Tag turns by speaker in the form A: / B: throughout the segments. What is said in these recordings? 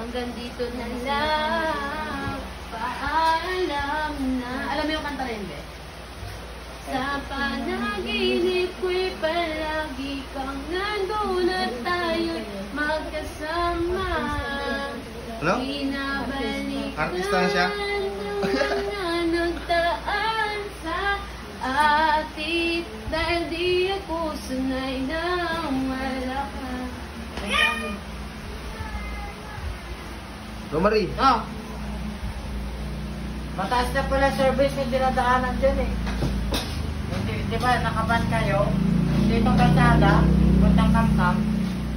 A: Hanggang dito na lang. Paalam na. Alam mo yung kanta rin, be? Sa panaginip ko'y palagi kang nandun at tayo'y magkasama.
B: Ano?
A: Binabalik
B: Artista na siya?
A: na nagdaan sa atin dahil di ako sanay na wala ka.
B: Romary,
A: Oh,
C: Mataas na pala service yung dinadaanan dyan eh. Hindi, di ba, nakaban kayo? Dito kalsada, puntang kamkam.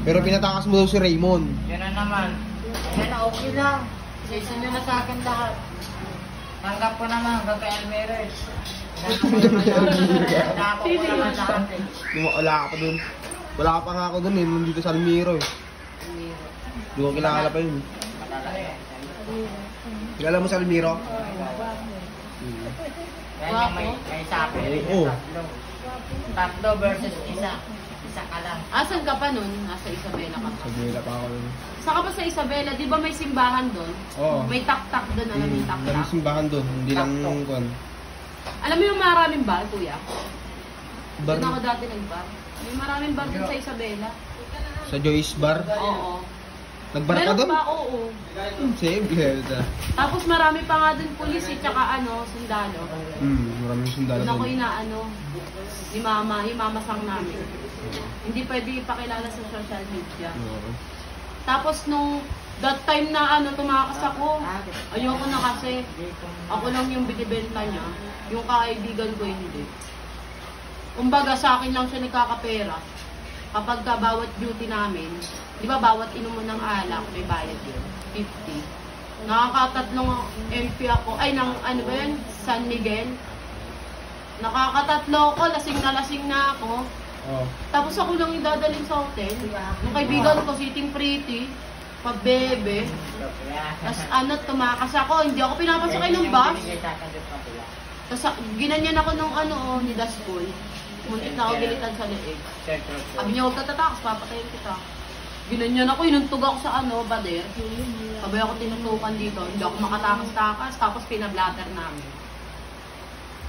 B: pero pinatakas mo daw si Raymond.
C: Yun na naman. Ayun na, okay lang. Season nyo na sa akin lahat. Tanggap ko naman hanggang kay Almero eh.
B: Wala ka pa dun. Wala ka pa nga ako dun eh, nandito sa Almiro eh. Di ko kilala pa yun. Kilala mo sa Almiro?
C: Yan yung may, may sapi.
B: Oo.
C: Tatlo. Tatlo versus isa. Isa ka lang.
A: asan ka pa nun? Nasa Isabela ka pa.
B: Sa Bela pa ako dun.
A: Saka pa sa Isabela, di ba may simbahan doon?
B: Oo.
A: May tak-tak doon, alam mo yung tak-tak?
B: Maraming simbahan dun, hindi lang
C: Takto.
B: kwan.
A: Alam mo yung maraming bar, kuya?
B: Bar,
A: Doon ako dati nag-bar. May maraming bar doon sa Isabela.
B: sa Joyce Bar.
A: Oo.
B: Nagbar ka
A: Meron ba? Oo.
B: Hmm, Siyempre.
A: Tapos marami pa nga doon pulis eh, tsaka ano, sundalo.
B: Hmm, maraming sundalo
A: Doon ako inaano, ni mama, yung mama sang namin. Hindi pwede ipakilala sa social media.
B: Oo.
A: Tapos nung that time na ano, tumakas ako, ayoko na kasi, ako lang yung binibenta niya, yung kaibigan ko hindi. Kumbaga sa akin lang siya nagkakapera. Kapag ka bawat duty namin, di ba bawat inom mo ng alak, may bayad yun, 50. Nakakatatlong MP ako, ay ng ano ba yun, San Miguel. Nakakatatlo ko, lasing na lasing na ako.
B: Oo.
A: Tapos ako lang yung dadalhin sa hotel. Yung kaibigan ko, sitting pretty, pabebe. Tapos ano, tumakas ako, hindi ako pinapasakay ng bus. Tapos ginanyan ako nung ano, oh, ni Daskoy. Muntik na ako gilitan sa leeg. Sabi niya, huwag ka tatakas, papatayin kita. Ginanyan ako, inuntog ako sa ano, bader. Sabay ako tinutukan dito, hindi ako makatakas-takas, tapos pinablatter namin.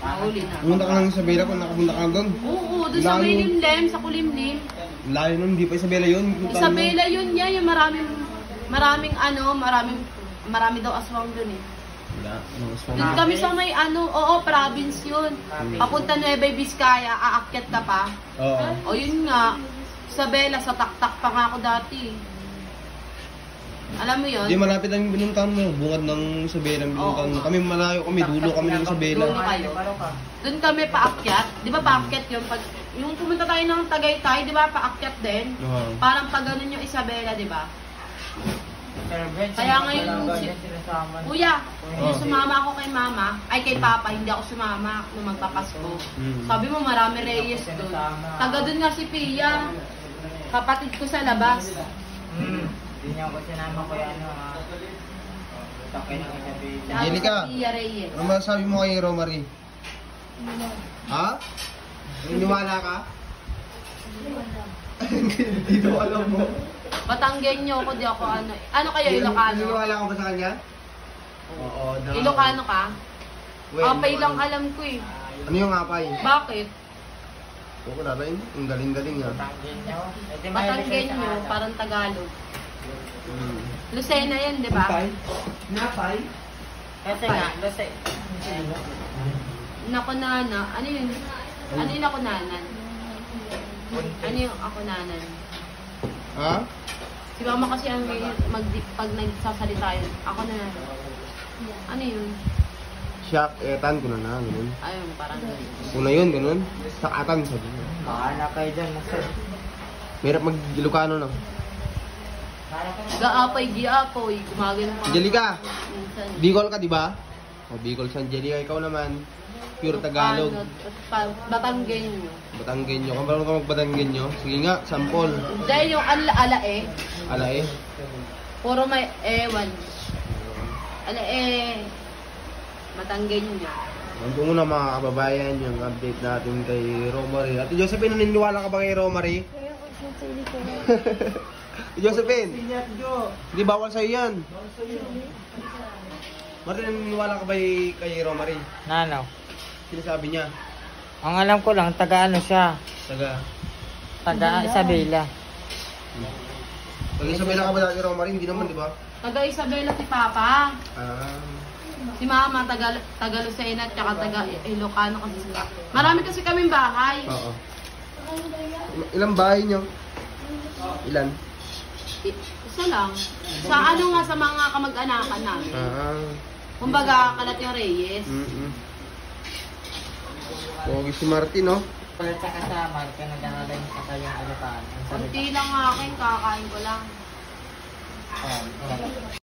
A: Nahuli na.
B: Pumunta ka lang sa Bela kung nakapunta ka doon.
A: Oo, doon sa. Wilimlem, sa Kulimlim.
B: Layo nun, hindi pa Isabela yun.
A: Isabela yun yan, yung maraming, maraming ano, maraming, marami daw aswang dun eh.
B: Wala. Ano,
A: Doon kami sa may ano, oo, province yun. Papunta Nueva Vizcaya, aakyat ka pa.
B: Oo.
A: O yun nga, Isabela, sa taktak pa nga ako dati. Alam mo yun?
B: Hindi, malapit lang yung binuntahan mo. Bungad ng Isabela ang binuntahan mo. Kami malayo kami, dulo kami ng Isabela.
A: Dulo kayo. Doon kami paakyat. Di ba paakyat yun? Pag, yung pumunta tayo ng Tagaytay, di ba paakyat din?
B: Oo.
A: Parang pag ganun yung Isabela, di ba? Kaya ngayon, si- Kuya,
B: Oh.
A: sumama ako kay mama, ay kay papa, hindi ako sumama nung magpapasko.
B: Mm.
A: Sabi mo marami Reyes doon. Taga doon nga si Pia, kapatid ko sa labas.
C: Hmm. Hindi niya ako sinama ko yung ano isabi.
A: Sabi
B: Angelica.
A: ko, Pia Reyes.
B: Ano masasabi mo kay Romary? Ha? Iniwala ka? Hindi ko alam mo.
A: Batanggenyo ako, di ako ano. Ano kayo, Ilocano?
B: Iniwala ka ba sa kanya? Oo. daw.
A: Ilocano ka?
B: Well,
A: Apay lang alam ko eh.
B: Ano yung apay?
A: Bakit?
B: Oo, wala rin. Ang galing-galing ah.
C: Batanggenyo. Eh,
A: parang Tagalog.
B: Mm.
A: Lucena yan, di ba?
B: Napay?
C: Kasi nga, kasi...
A: Nakunana. Ano yun? Ano yung nakunanan? Ano yung ako nanan?
B: Ha?
A: Si mama kasi ang may mag pag nagsasalita yun. Ako na Ano yun?
B: Shock, etan ko na na. Ganun.
A: Ayun, parang ganun.
B: Una yun, ganun. Sakatan sabi mo.
C: Baka kayo dyan. Nasa...
B: Mahirap mag-Ilocano na.
A: Gaapay, giapoy. Gumagano pa.
B: Angelica. Bicol ka, di ba? O, Bicol sa Angelica. Ikaw naman, pure Tagalog.
A: Pa- Batanggenyo.
B: Batanggenyo. Kung paano ka mag-Batanggenyo? Sige nga, sample.
A: Dahil yung ala, ala eh,
B: Ala eh.
A: puro may ewan. Ala eh, Batanggenyo.
B: Ando muna mga kababayan yung update natin kay Romary. Ate Josephine, naniniwala ka ba kay Romary? Josephine, hindi bawal sa'yo yan. Martin, naniniwala ka ba kay, Romary?
C: Na ano?
B: Sinasabi niya.
C: Ang alam ko lang, taga ano siya.
B: Taga,
C: Taga Isabela.
B: pag Isabela ka ba dati Romary? Hindi naman, di ba?
A: Taga Isabela si Papa.
B: Ah,
A: Si Mama, taga, taga Lucena, tsaka taga Ilocano kasi sila. Marami kasi kaming bahay.
B: oo. Ilang bahay niyo? Ilan?
A: Isa lang. Sa ano nga sa mga kamag-anakan namin.
B: Ah,
A: Kumbaga, kalat yung Reyes.
B: mm Pogi si Martin, no?
C: Palit sa kasama, pinagdala yung sa kayong ano pa.
A: Kunti lang akin, kakain ko lang.
C: ko.